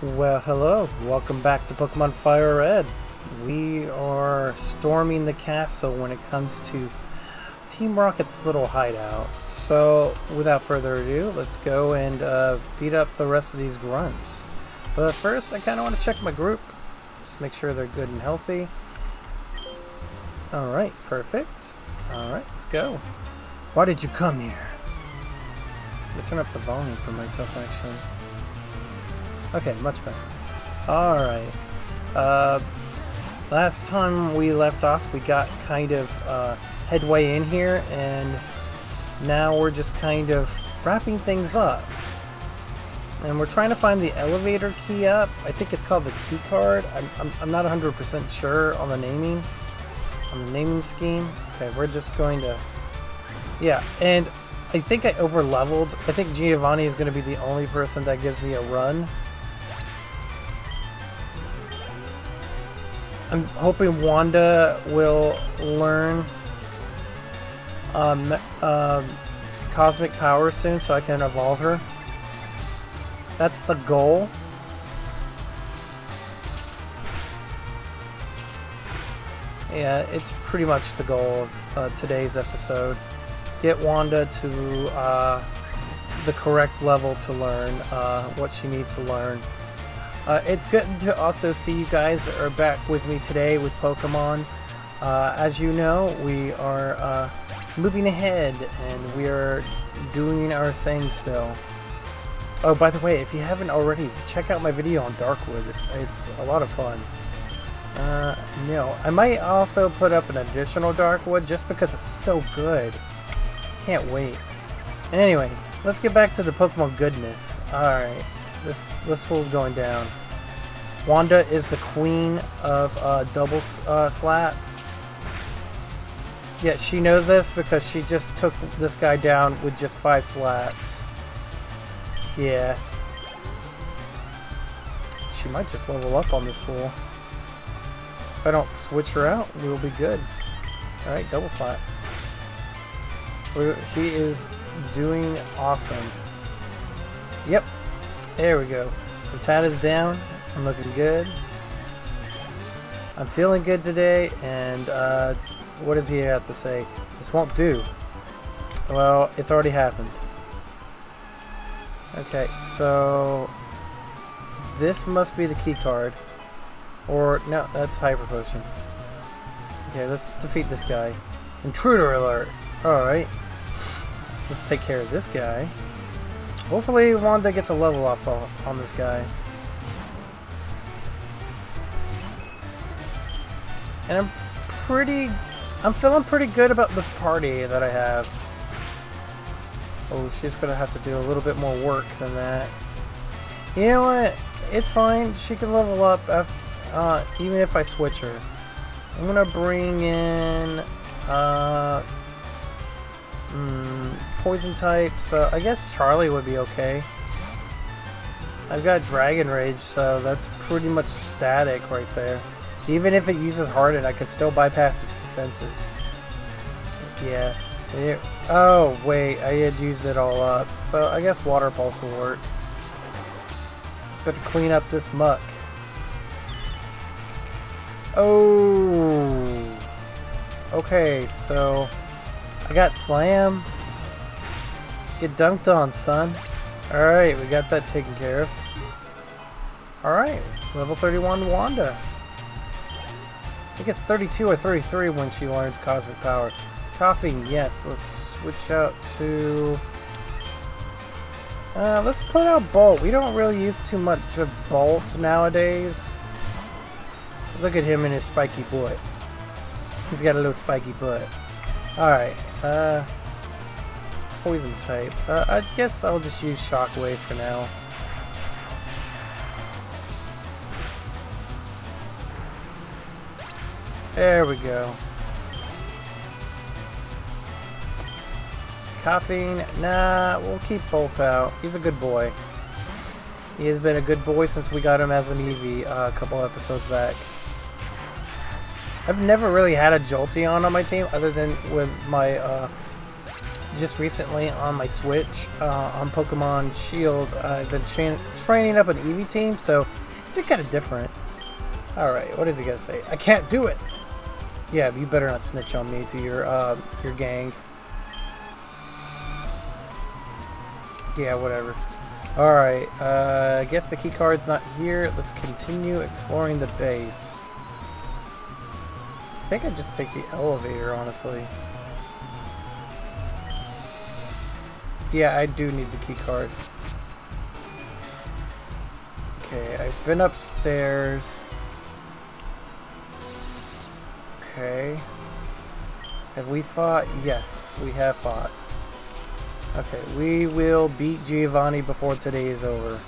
Well, hello. Welcome back to Pokemon Fire Red. We are storming the castle when it comes to Team Rocket's little hideout. So, without further ado, let's go and uh, beat up the rest of these grunts. But first, I kind of want to check my group. Just make sure they're good and healthy. Alright, perfect. Alright, let's go. Why did you come here? Me turn up the volume for myself, actually. Okay, much better. Alright. Uh, last time we left off, we got kind of uh, headway in here, and now we're just kind of wrapping things up. And we're trying to find the elevator key up. I think it's called the key card. I'm, I'm, I'm not 100% sure on the naming, on the naming scheme. Okay, we're just going to... Yeah, and I think I over leveled. I think Giovanni is going to be the only person that gives me a run. I'm hoping Wanda will learn um, uh, cosmic power soon so I can evolve her. That's the goal. Yeah, it's pretty much the goal of uh, today's episode. Get Wanda to uh, the correct level to learn uh, what she needs to learn. Uh, it's good to also see you guys are back with me today with Pokemon. Uh, as you know, we are uh, moving ahead and we are doing our thing still. Oh, by the way, if you haven't already, check out my video on Darkwood. It's a lot of fun. Uh, no, I might also put up an additional Darkwood just because it's so good. Can't wait. Anyway, let's get back to the Pokemon goodness. Alright. This this fool's going down. Wanda is the queen of uh, double uh, slap. Yeah, she knows this because she just took this guy down with just five slaps. Yeah. She might just level up on this fool. If I don't switch her out, we'll be good. Alright, double slap. She is doing awesome. Yep, there we go. Rattata's down. I'm looking good. I'm feeling good today, and uh, what does he have to say? This won't do. Well, it's already happened. Okay, so this must be the key card. Or, no, that's Hyper Potion. Okay, let's defeat this guy. Intruder alert! Alright. Let's take care of this guy. Hopefully Wanda gets a level up on this guy. And I'm pretty... I'm feeling pretty good about this party that I have. Oh, she's going to have to do a little bit more work than that. You know what? It's fine. She can level up after, uh, even if I switch her. I'm going to bring in... Uh, mm, poison type, so I guess Charlie would be okay. I've got Dragon Rage, so that's pretty much static right there. Even if it uses Harden, I could still bypass its defenses. Yeah. Oh, wait, I had used it all up. So I guess Water Pulse will work. Better clean up this muck. Oh. Okay, so I got Slam. Get dunked on, son. Alright, we got that taken care of. Alright, level 31 Wanda. I think it's 32 or 33 when she learns Cosmic Power. Koffing, yes. Let's switch out to... Uh, let's put out Bolt. We don't really use too much of Bolt nowadays. Look at him and his spiky butt. He's got a little spiky butt. Alright, uh... Poison type. Uh, I guess I'll just use Shockwave for now. There we go. Caffeine? Nah, we'll keep Bolt out. He's a good boy. He has been a good boy since we got him as an Eevee uh, a couple episodes back. I've never really had a Jolteon on my team other than with my uh, just recently on my Switch uh, on Pokemon Shield. I've been tra training up an Eevee team, so they're kind of different. Alright, what is he gonna say? I can't do it! Yeah, you better not snitch on me to your, uh, your gang. Yeah, whatever. Alright, uh, I guess the key card's not here. Let's continue exploring the base. I think I just take the elevator, honestly. Yeah, I do need the key card. Okay, I've been upstairs. Okay. Have we fought? Yes, we have fought. Okay, we will beat Giovanni before today is over.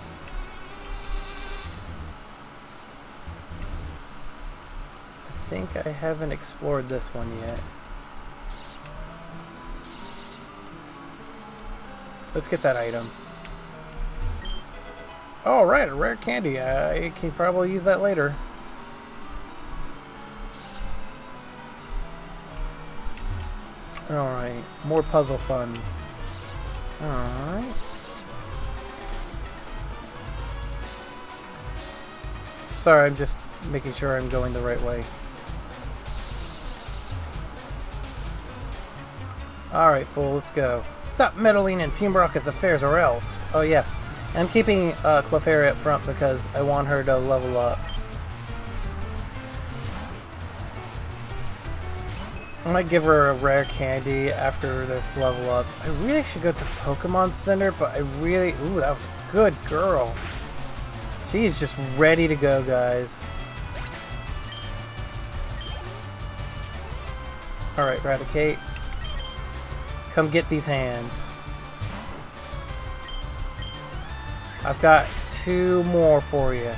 I think I haven't explored this one yet. Let's get that item. Oh, right, a rare candy. I can probably use that later. Alright, more puzzle fun. Alright. Sorry, I'm just making sure I'm going the right way. Alright, fool, let's go. Stop meddling in Team Rocket's affairs or else. Oh, yeah. I'm keeping uh, Clefairy up front because I want her to level up. I might give her a rare candy after this level up. I really should go to the Pokemon Center, but I really... Ooh, that was a good girl. She's just ready to go, guys. Alright, Raticate. Come get these hands. I've got two more for you.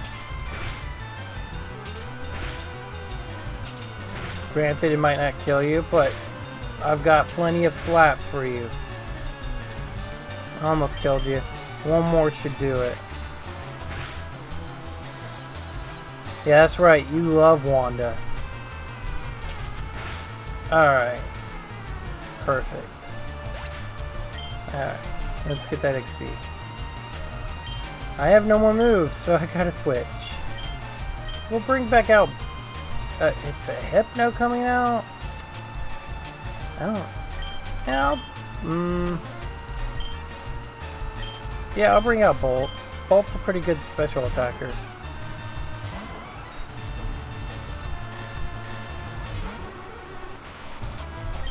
Granted, it might not kill you, but I've got plenty of slaps for you. Almost killed you. One more should do it. Yeah, that's right. You love Wanda. Alright. Perfect. Alright. Let's get that XP. I have no more moves, so I gotta switch. We'll bring back out uh, it's a Hypno coming out? Oh. Yeah, I'll, mm, yeah, I'll bring out Bolt. Bolt's a pretty good special attacker.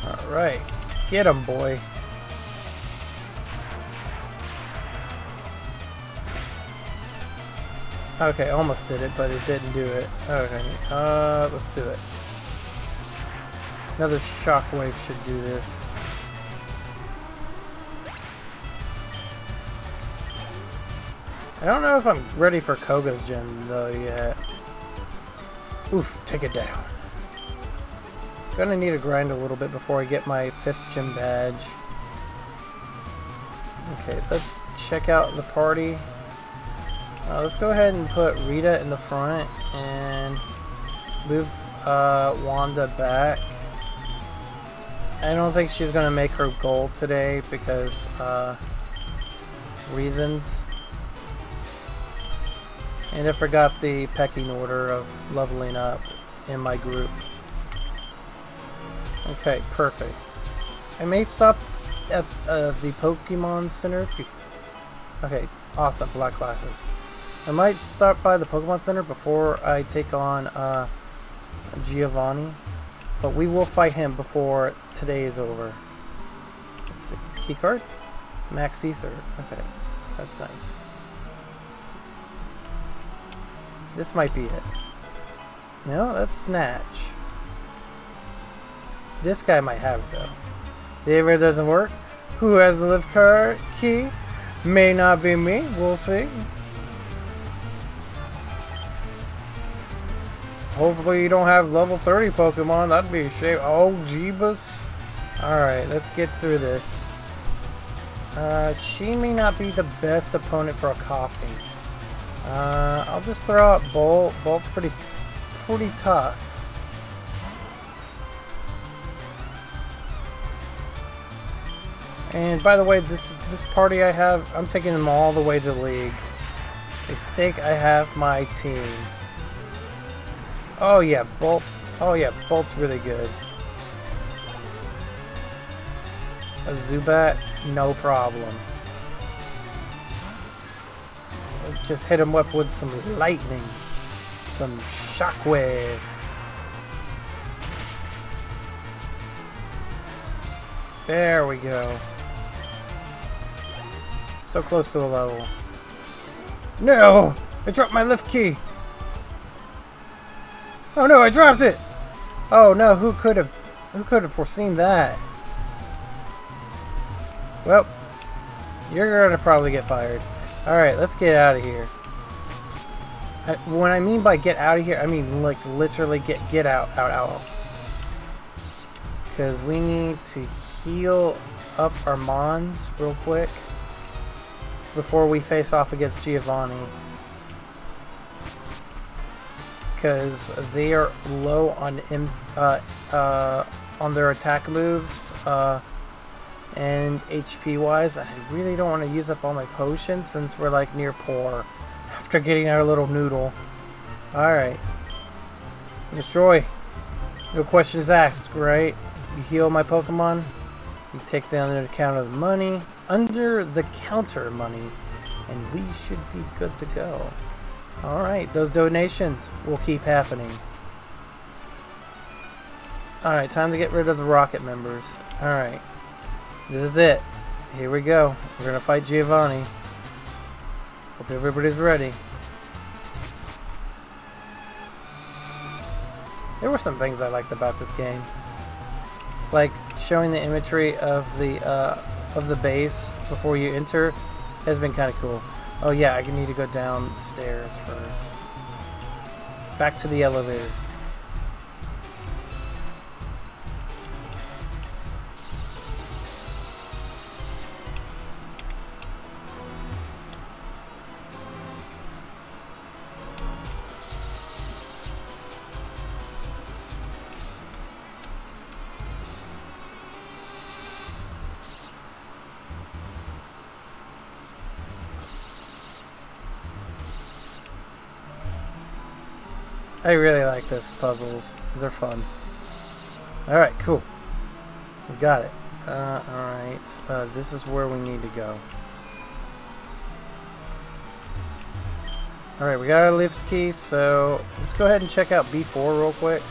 Alright. Get him, boy. Okay, almost did it, but it didn't do it. Okay, uh, let's do it. Another shockwave should do this. I don't know if I'm ready for Koga's gym though yet. Oof, take it down. Gonna need to grind a little bit before I get my fifth gym badge. Okay, let's check out the party. Uh, let's go ahead and put Rita in the front and move uh, Wanda back. I don't think she's going to make her goal today because uh, reasons. And I forgot the pecking order of leveling up in my group. Okay, perfect. I may stop at uh, the Pokemon Center. Okay, awesome, black glasses. I might stop by the Pokemon Center before I take on uh, Giovanni. But we will fight him before today is over. Let's see. Keycard? Max Ether. Okay. That's nice. This might be it. No, that's Snatch. This guy might have it though. If it doesn't work, who has the lift card key? May not be me. We'll see. Hopefully you don't have level 30 Pokemon. That'd be a shame. Oh, Jeebus. Alright, let's get through this. Uh, she may not be the best opponent for a Koffing. Uh, I'll just throw out Bolt. Bolt's pretty, pretty tough. And by the way, this this party I have, I'm taking them all the way to League. I think I have my team. Oh yeah, Bolt. Oh yeah, Bolt's really good. A Zubat, no problem. Just hit him up with some lightning. Some shockwave. There we go. So close to a level. No! I dropped my lift key! Oh no, I dropped it! Oh no, who could have who could have foreseen that? Well, you're gonna probably get fired. Alright, let's get out of here. I, when I mean by get out of here, I mean like literally get get out, out, out. Because we need to heal up our Mons real quick before we face off against Giovanni. Because they are low on uh, uh, on their attack moves uh, and HP wise. I really don't want to use up all my potions since we're like near poor after getting our little noodle. Alright. Destroy. No questions asked, right? You heal my Pokemon. You take the under the counter money. Under the counter money. And we should be good to go. Alright, those donations will keep happening. Alright, time to get rid of the Rocket members. Alright. This is it. Here we go. We're gonna fight Giovanni. Hope everybody's ready. There were some things I liked about this game. Like showing the imagery of the uh, of the base before you enter has been kind of cool. Oh yeah, I need to go downstairs first. Back to the elevator. I really like this puzzles. They're fun. Alright, cool. We got it. Uh, alright. Uh, this is where we need to go. Alright, we got our lift key, so let's go ahead and check out B4 real quick.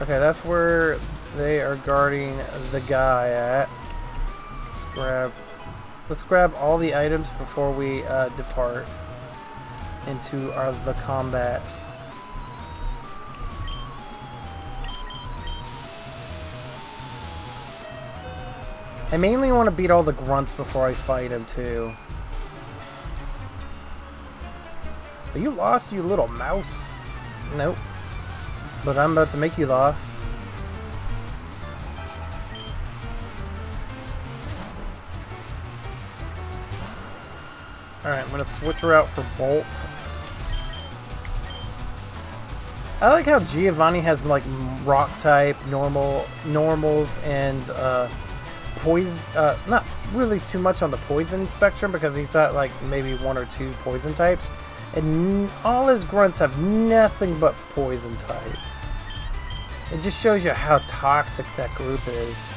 Okay, that's where they are guarding the guy at. Let's grab let's grab all the items before we uh, depart into our the combat. I mainly want to beat all the grunts before I fight him too. Are you lost, you little mouse? Nope. But I'm about to make you lost. Alright, I'm going to switch her out for Bolt. I like how Giovanni has like rock type, normal, normals, and uh, poison. Uh, not really too much on the poison spectrum because he's got like maybe one or two poison types, and all his grunts have nothing but poison types. It just shows you how toxic that group is.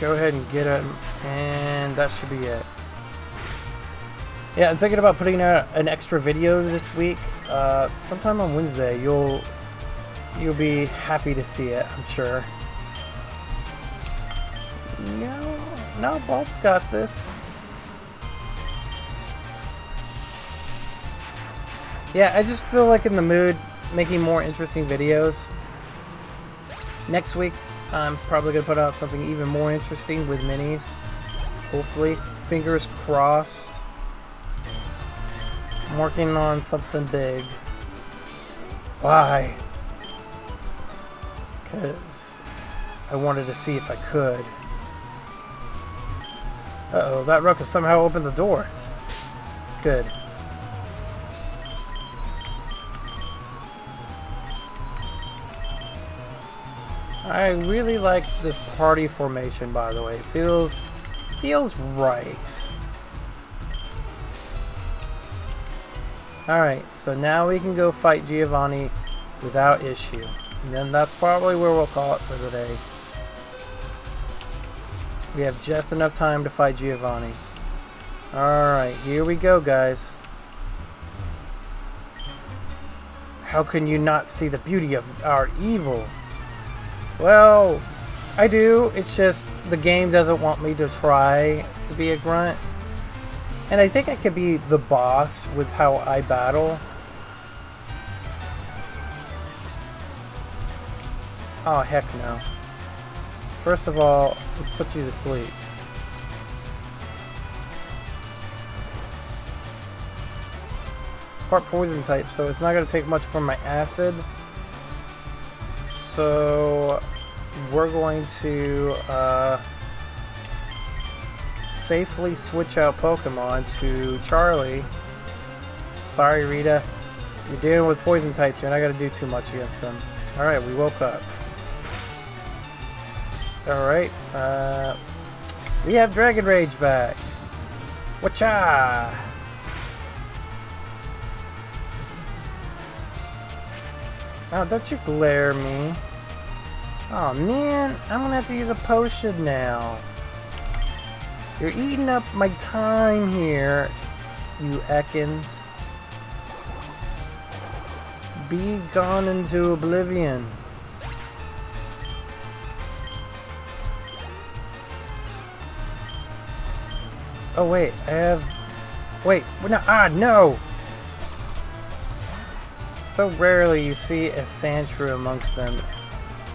Go ahead and get it, and that should be it. Yeah, I'm thinking about putting out an extra video this week. Uh, sometime on Wednesday, you'll you'll be happy to see it. I'm sure. No, no, Bolt's got this. Yeah, I just feel like in the mood making more interesting videos. Next week, I'm probably going to put out something even more interesting with minis. Hopefully. Fingers crossed. I'm working on something big. Why? Because I wanted to see if I could. Uh-oh, that ruckus somehow opened the doors. Good. I really like this party formation, by the way. It feels, feels right. Alright, so now we can go fight Giovanni without issue. And then that's probably where we'll call it for the day. We have just enough time to fight Giovanni. Alright, here we go, guys. How can you not see the beauty of our evil? Well, I do. It's just the game doesn't want me to try to be a grunt. And I think I could be the boss with how I battle. Oh, heck no. First of all, let's put you to sleep. It's part poison type, so it's not going to take much from my acid. So, we're going to uh, safely switch out Pokemon to Charlie. Sorry, Rita. You're dealing with poison types. and I gotta do too much against them. Alright, we woke up. Alright, uh, we have Dragon Rage back. Whatcha? Oh, don't you glare me. Oh man, I'm gonna have to use a potion now. You're eating up my time here, you Ekans. Be gone into oblivion. Oh wait, I have... Wait, no, ah, no! So rarely you see a Sandshrew amongst them.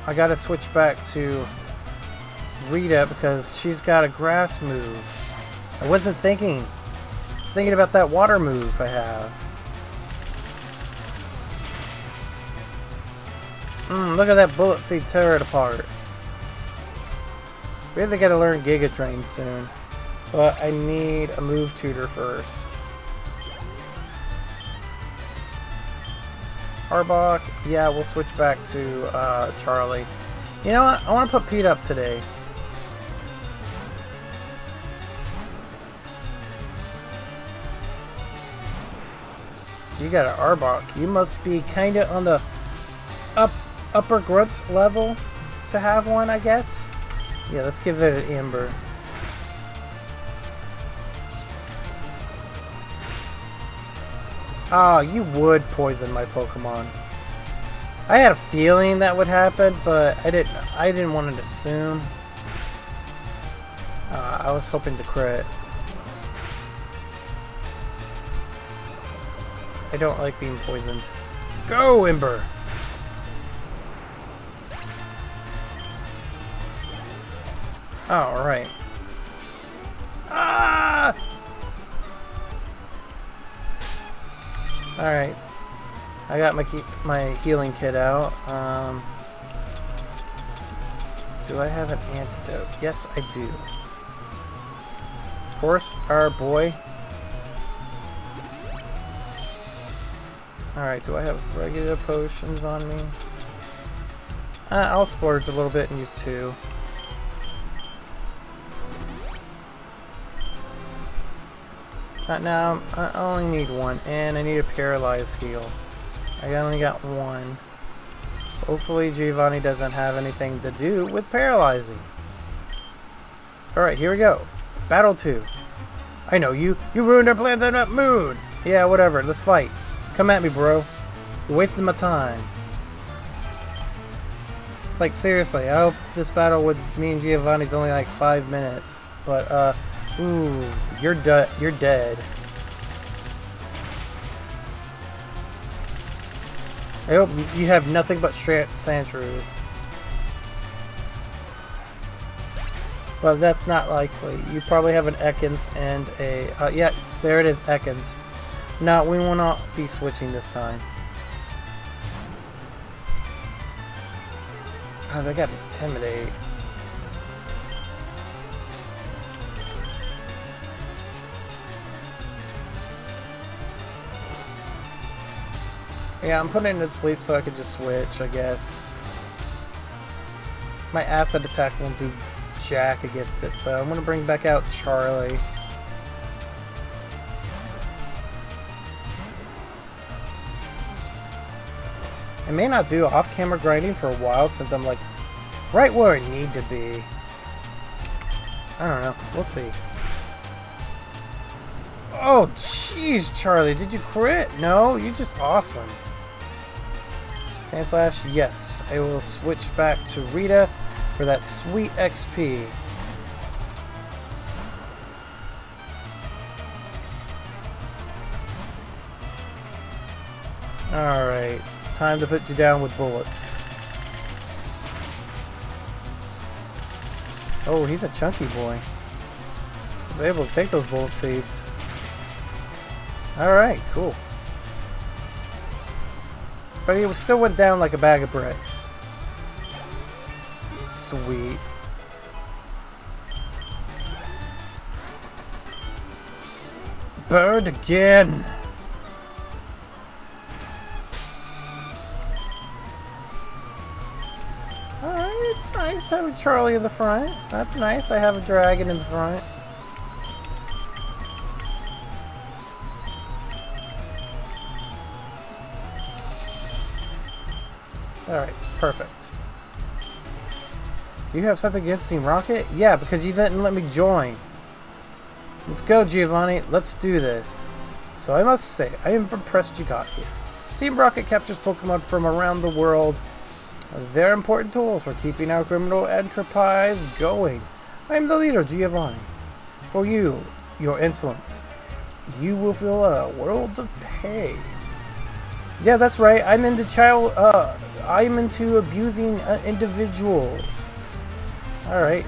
I gotta switch back to Rita because she's got a grass move. I wasn't thinking. I was thinking about that water move I have. Hmm, look at that bullet seed tear it apart. Really gotta learn Giga Drain soon. But I need a move tutor first. Arbok, yeah, we'll switch back to uh, Charlie. You know what? I want to put Pete up today. You got an Arbok. You must be kind of on the up upper grunt level to have one, I guess. Yeah, let's give it an Ember. Oh, you would poison my Pokemon. I had a feeling that would happen, but I didn't. I didn't want to assume. Uh, I was hoping to crit. I don't like being poisoned. Go, Ember! Oh, alright. Alright. I got my my healing kit out. Um, do I have an antidote? Yes, I do. Force our boy. Alright, do I have regular potions on me? Uh, I'll splurge a little bit and use two. Uh, now, I only need one, and I need a paralyzed heal. I only got one. Hopefully Giovanni doesn't have anything to do with paralyzing. Alright, here we go. Battle 2. I know you. You ruined our plans on that moon. Yeah, whatever. Let's fight. Come at me, bro. You're wasting my time. Like, seriously, I hope this battle with me and Giovanni's only like five minutes. But, uh, Ooh, you're dead. You're dead. I hope you have nothing but straight Sandshrews. But that's not likely. You probably have an Ekans and a... Uh, yeah, there it is, Ekans. No, we will not be switching this time. Oh, they got Intimidate. Yeah, I'm putting it to sleep so I can just switch, I guess. My acid attack won't do jack against it, so I'm gonna bring back out Charlie. I may not do off-camera grinding for a while since I'm like right where I need to be. I don't know. We'll see. Oh, jeez, Charlie. Did you crit? No? You're just awesome. Sandslash, yes. I will switch back to Rita for that sweet XP. Alright, time to put you down with bullets. Oh, he's a chunky boy. He's able to take those bullet seeds. Alright, cool. But he still went down like a bag of bricks. Sweet. Bird again! Alright, it's nice having Charlie in the front. That's nice. I have a dragon in the front. Perfect. You have something against Team Rocket? Yeah, because you didn't let me join. Let's go, Giovanni. Let's do this. So I must say, I am impressed you got here. Team Rocket captures Pokemon from around the world. They're important tools for keeping our criminal enterprise going. I am the leader, Giovanni. For you, your insolence, you will feel a world of pain. Yeah, that's right. I'm into child. Uh, I'm into abusing uh, individuals. All right.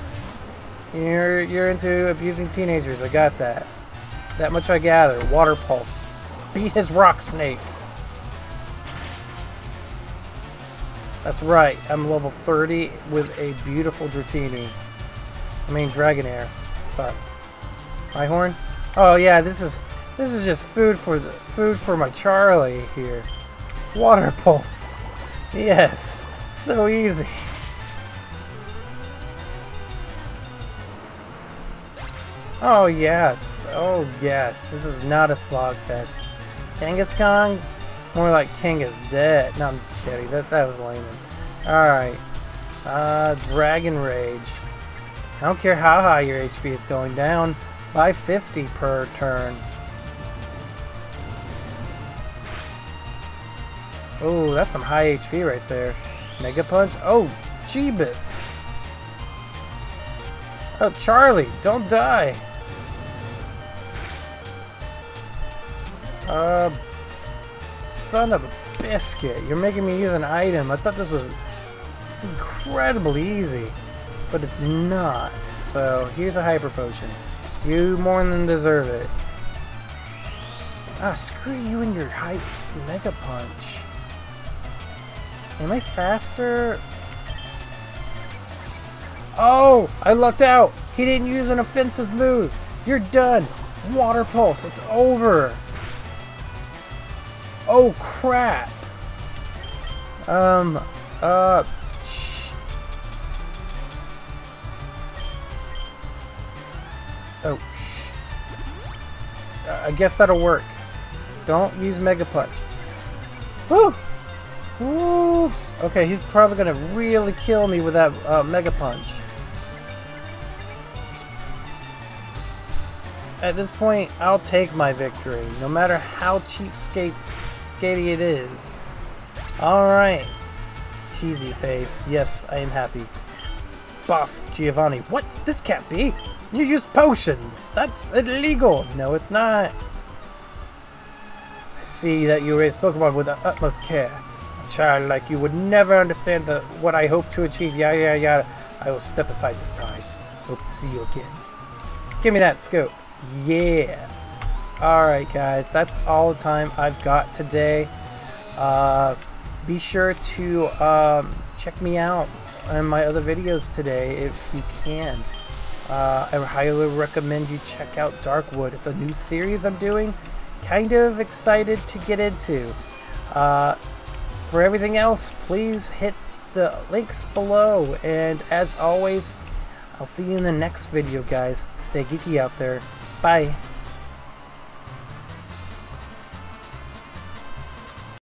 You're you're into abusing teenagers. I got that. That much I gather. Water pulse. Beat his rock snake. That's right. I'm level 30 with a beautiful Dratini. I mean Dragonair. Sorry. Rhyhorn. Oh yeah, this is this is just food for the food for my Charlie here. Water pulse. Yes. So easy. Oh yes. Oh yes. This is not a slogfest. Kangaskhan? More like King is dead. No, I'm just kidding. That that was lame. Alright. Uh Dragon Rage. I don't care how high your HP is going down. By 50 per turn. Oh, that's some high HP right there. Mega Punch. Oh, Jeebus. Oh, Charlie, don't die. Uh, son of a biscuit. You're making me use an item. I thought this was incredibly easy, but it's not. So, here's a Hyper Potion. You more than deserve it. Ah, screw you and your high Mega Punch. Am I faster? Oh, I lucked out. He didn't use an offensive move. You're done. Water Pulse, it's over. Oh, crap. Um, uh... Oh, sh I guess that'll work. Don't use Mega Punch. Whew! Woo! Okay, he's probably gonna really kill me with that uh, Mega Punch. At this point, I'll take my victory, no matter how cheapskate skatey it is. Alright. Cheesy face. Yes, I am happy. Boss Giovanni. What? This can't be! You used potions! That's illegal! No, it's not. I see that you raise Pokemon with the utmost care child like you would never understand the what I hope to achieve. Yeah, yeah, yeah. I will step aside this time. Hope to see you again. Give me that scope. Yeah. Alright, guys. That's all the time I've got today. Uh, be sure to um, check me out in my other videos today if you can. Uh, I highly recommend you check out Darkwood. It's a new series I'm doing. Kind of excited to get into. Uh, for everything else, please hit the links below. And as always, I'll see you in the next video, guys. Stay geeky out there. Bye.